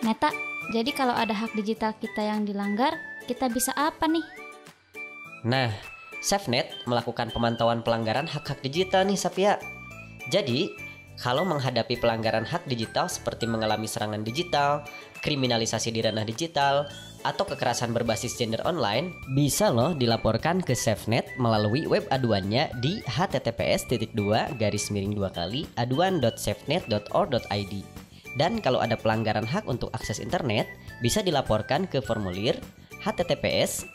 Neta, jadi kalau ada hak digital kita yang dilanggar, kita bisa apa nih? Nah, SafeNet melakukan pemantauan pelanggaran hak-hak digital nih Sapia. Jadi, kalau menghadapi pelanggaran hak digital seperti mengalami serangan digital, kriminalisasi di ranah digital, atau kekerasan berbasis gender online, bisa loh dilaporkan ke SafeNet melalui web aduannya di https garis miring dua kali aduan.safenet.org.id. Dan kalau ada pelanggaran hak untuk akses internet, bisa dilaporkan ke formulir https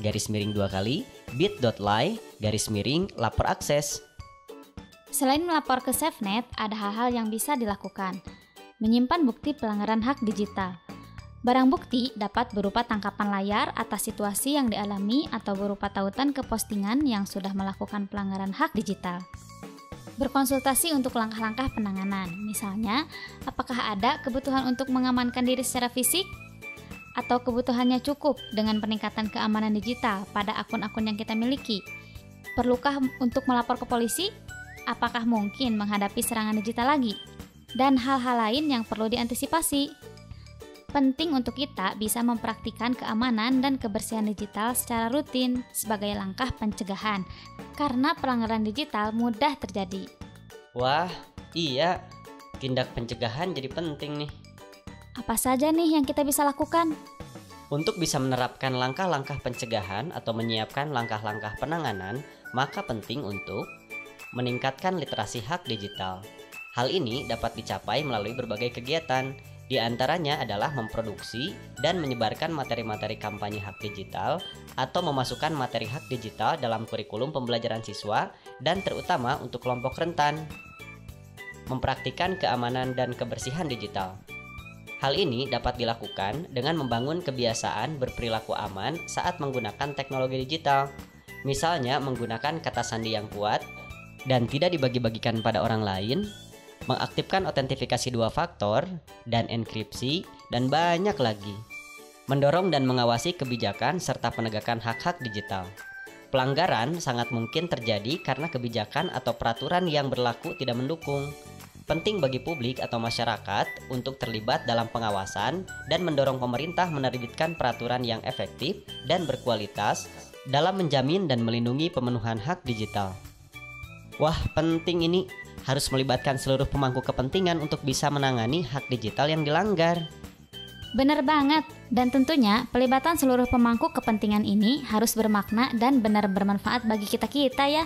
garis miring dua kali bit.ly garis miring lapor akses. Selain melapor ke SafeNet, ada hal-hal yang bisa dilakukan. Menyimpan bukti pelanggaran hak digital. Barang bukti dapat berupa tangkapan layar atas situasi yang dialami atau berupa tautan ke postingan yang sudah melakukan pelanggaran hak digital. Berkonsultasi untuk langkah-langkah penanganan, misalnya apakah ada kebutuhan untuk mengamankan diri secara fisik, atau kebutuhannya cukup dengan peningkatan keamanan digital pada akun-akun yang kita miliki. Perlukah untuk melapor ke polisi? apakah mungkin menghadapi serangan digital lagi, dan hal-hal lain yang perlu diantisipasi. Penting untuk kita bisa mempraktikkan keamanan dan kebersihan digital secara rutin sebagai langkah pencegahan, karena pelanggaran digital mudah terjadi. Wah, iya, tindak pencegahan jadi penting nih. Apa saja nih yang kita bisa lakukan? Untuk bisa menerapkan langkah-langkah pencegahan atau menyiapkan langkah-langkah penanganan, maka penting untuk meningkatkan literasi hak digital. Hal ini dapat dicapai melalui berbagai kegiatan, di antaranya adalah memproduksi dan menyebarkan materi-materi kampanye hak digital atau memasukkan materi hak digital dalam kurikulum pembelajaran siswa dan terutama untuk kelompok rentan. Mempraktikkan keamanan dan kebersihan digital. Hal ini dapat dilakukan dengan membangun kebiasaan berperilaku aman saat menggunakan teknologi digital. Misalnya menggunakan kata sandi yang kuat dan tidak dibagi-bagikan pada orang lain, mengaktifkan autentifikasi dua faktor dan enkripsi, dan banyak lagi. Mendorong dan mengawasi kebijakan serta penegakan hak-hak digital. Pelanggaran sangat mungkin terjadi karena kebijakan atau peraturan yang berlaku tidak mendukung. Penting bagi publik atau masyarakat untuk terlibat dalam pengawasan dan mendorong pemerintah menerbitkan peraturan yang efektif dan berkualitas dalam menjamin dan melindungi pemenuhan hak digital. Wah, penting ini harus melibatkan seluruh pemangku kepentingan untuk bisa menangani hak digital yang dilanggar. Benar banget, dan tentunya pelibatan seluruh pemangku kepentingan ini harus bermakna dan benar bermanfaat bagi kita-kita ya.